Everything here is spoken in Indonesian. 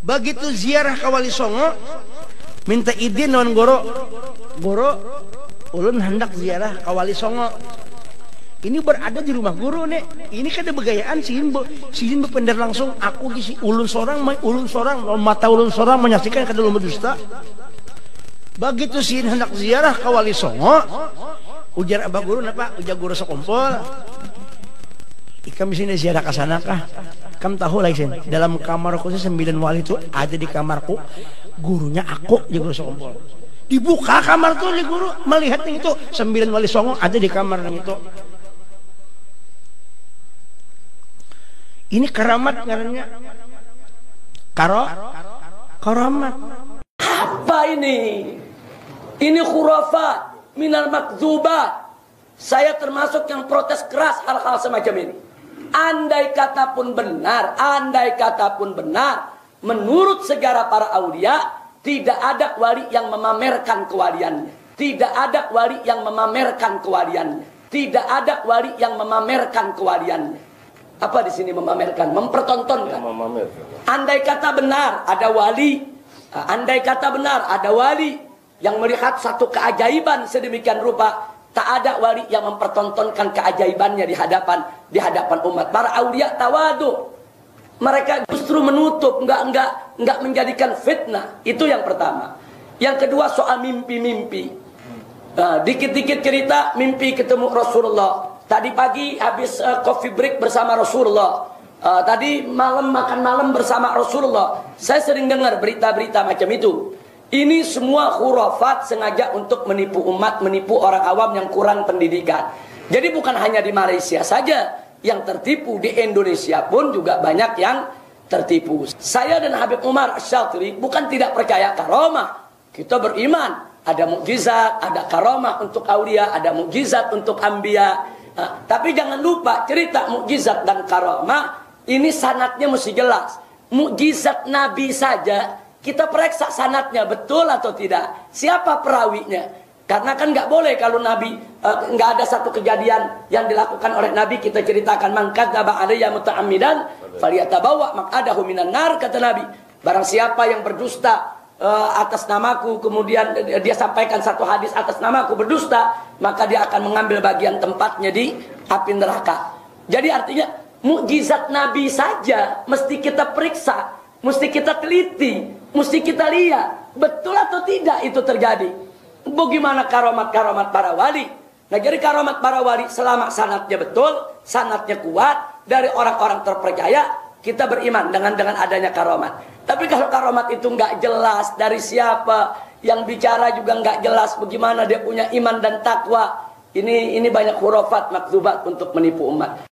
begitu ziarah ke Wali Songo minta izin non goro? Goro ulun hendak ziarah ke Wali Songo. Ini berada di rumah guru nek. Ini kan ada begayaan sih sihin berpender langsung aku gisi ulun seorang ulun seorang mata ulun seorang menyaksikan ke dalam dusta begitu sih hendak ziarah ke Wali Songo ujar abah guru napa ujar guru sekompol ikam sini ziarah ke sana kah? Kamu tahu lagi sih dalam kamarku sih sembilan wali itu ada di kamarku. Gurunya aku di guru sekompol dibuka kamar tuh di guru. Melihat itu sembilan wali songo ada di kamar itu. Ini keramat ngarannya. Karo? Karamat apa ini? Ini khurafat minal makzubat saya termasuk yang protes keras hal-hal semacam ini. Andai kata pun benar andai kata pun benar menurut sejarah para aulia tidak ada wali yang memamerkan kewaliannya. Tidak ada wali yang memamerkan kewaliannya. Tidak ada wali yang memamerkan kewaliannya. Apa di sini memamerkan? Mempertontonkan. Andai kata benar ada wali, andai kata benar ada wali yang melihat satu keajaiban sedemikian rupa, tak ada wali yang mempertontonkan keajaibannya di hadapan di hadapan umat. Para aulia tawadu. Mereka justru menutup, enggak enggak enggak menjadikan fitnah. Itu yang pertama. Yang kedua soal mimpi-mimpi. Dikit-dikit cerita mimpi ketemu Rasulullah. Tadi pagi habis uh, coffee break bersama Rasulullah. Uh, tadi malam makan malam bersama Rasulullah. Saya sering dengar berita-berita macam itu. Ini semua khurafat sengaja untuk menipu umat, menipu orang awam yang kurang pendidikan. Jadi bukan hanya di Malaysia saja yang tertipu, di Indonesia pun juga banyak yang tertipu. Saya dan Habib Umar Syatri bukan tidak percaya karomah. Kita beriman, ada mukjizat, ada karomah untuk aulia, ada mukjizat untuk ambia. Nah, tapi jangan lupa cerita mukjizat dan karamah ini sanatnya mesti jelas. Mukjizat Nabi saja kita periksa sanatnya betul atau tidak. Siapa perawinya? Karena kan nggak boleh kalau Nabi nggak uh, ada satu kejadian yang dilakukan oleh Nabi kita ceritakan mangkat daba alayya muta'ammidan falyatabawa maq'adahu minan nar kata Nabi. Barang siapa yang berdusta uh, atas namaku kemudian dia sampaikan satu hadis atas namaku berdusta maka dia akan mengambil bagian tempatnya di api neraka jadi artinya mukjizat nabi saja mesti kita periksa mesti kita teliti mesti kita lihat betul atau tidak itu terjadi bagaimana karomat-karomat para wali nah jadi karomat para wali selama sanatnya betul sanatnya kuat dari orang-orang terpercaya kita beriman dengan dengan adanya karomat tapi kalau karomat itu nggak jelas dari siapa, yang bicara juga nggak jelas bagaimana dia punya iman dan takwa. Ini ini banyak hurufat makzubat untuk menipu umat.